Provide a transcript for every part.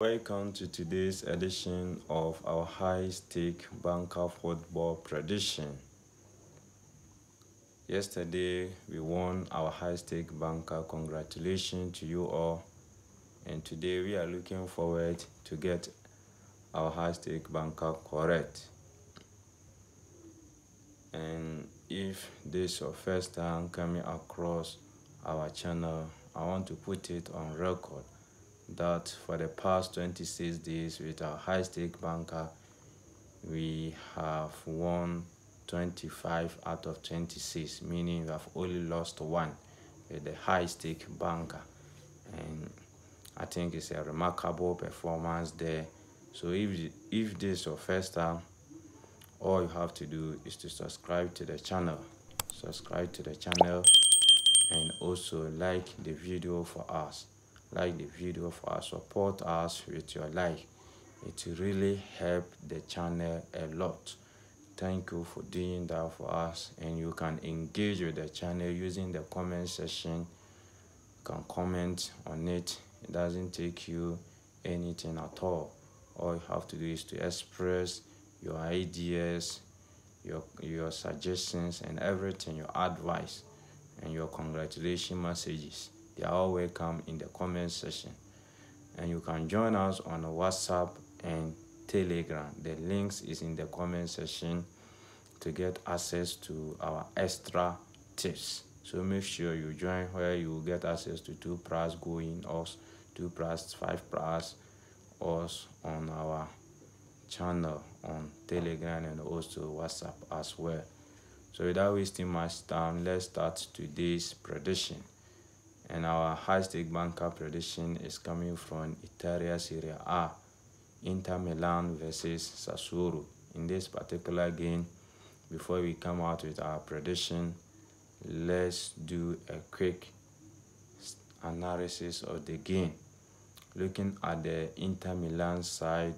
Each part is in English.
Welcome to today's edition of our high stake banker football prediction. Yesterday we won our high stake banker. Congratulations to you all. And today we are looking forward to get our high stake banker correct. And if this is your first time coming across our channel, I want to put it on record that for the past 26 days with our high stake banker, we have won 25 out of 26, meaning we have only lost one with the high stake banker. And I think it's a remarkable performance there. So if if this is your first time, all you have to do is to subscribe to the channel. Subscribe to the channel and also like the video for us like the video for us support us with your like it really help the channel a lot. Thank you for doing that for us. And you can engage with the channel using the comment section. You can comment on it. It doesn't take you anything at all. All you have to do is to express your ideas your your suggestions and everything your advice and your congratulation messages they are all welcome in the comment section. And you can join us on WhatsApp and Telegram. The links is in the comment section to get access to our extra tips. So make sure you join where you get access to two price going us, two five price us on our channel on Telegram and also WhatsApp as well. So without wasting much time, let's start today's prediction and our high stake banker prediction is coming from Italia Serie A, Inter Milan versus Sassuolo. In this particular game, before we come out with our prediction, let's do a quick analysis of the game. Looking at the Inter Milan side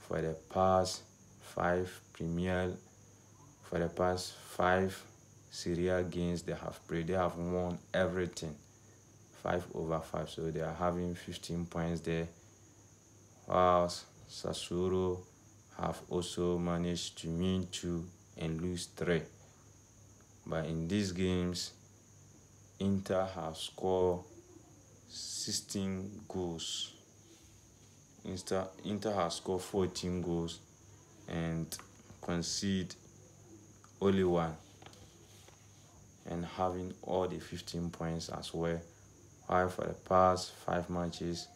for the past five Premier, for the past five Serie A games they have played, they have won everything 5 over 5 so they are having 15 points there. Whilst Sassuolo have also managed to win 2 and lose 3 but in these games Inter have scored 16 goals. Inter, Inter has scored 14 goals and concede only one. And having all the 15 points as well for the past five matches,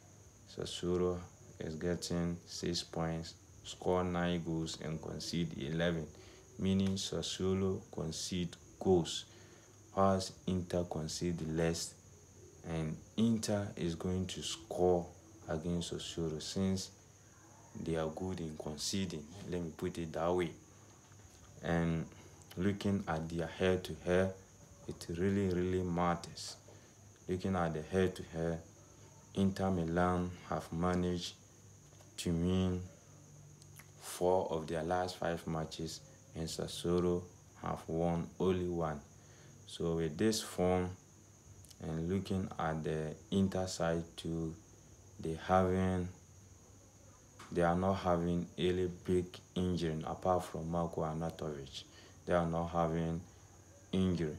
Sassuolo is getting six points, score nine goals, and concede 11, meaning Sassuolo concede goals, whilst Inter concede less, and Inter is going to score against Sassuolo since they are good in conceding. Let me put it that way. And looking at their head to head, it really, really matters. Looking at the head-to-head, Inter Milan have managed to win four of their last five matches and Sassuolo have won only one. So with this form and looking at the Inter side too, they having they are not having any big injury apart from Marco Arnautovic. They are not having injury.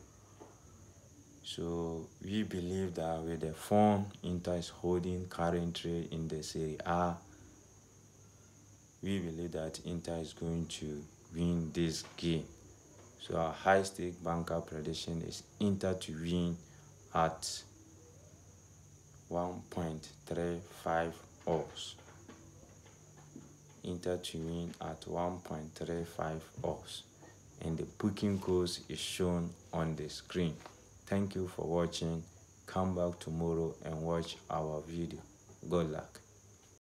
So we believe that with the form Inter is holding currently in the Serie A, we believe that Inter is going to win this game. So our high stake banker prediction is Inter to win at 1.35 odds. Inter to win at 1.35 odds. And the booking codes is shown on the screen. Thank you for watching. Come back tomorrow and watch our video. Good luck.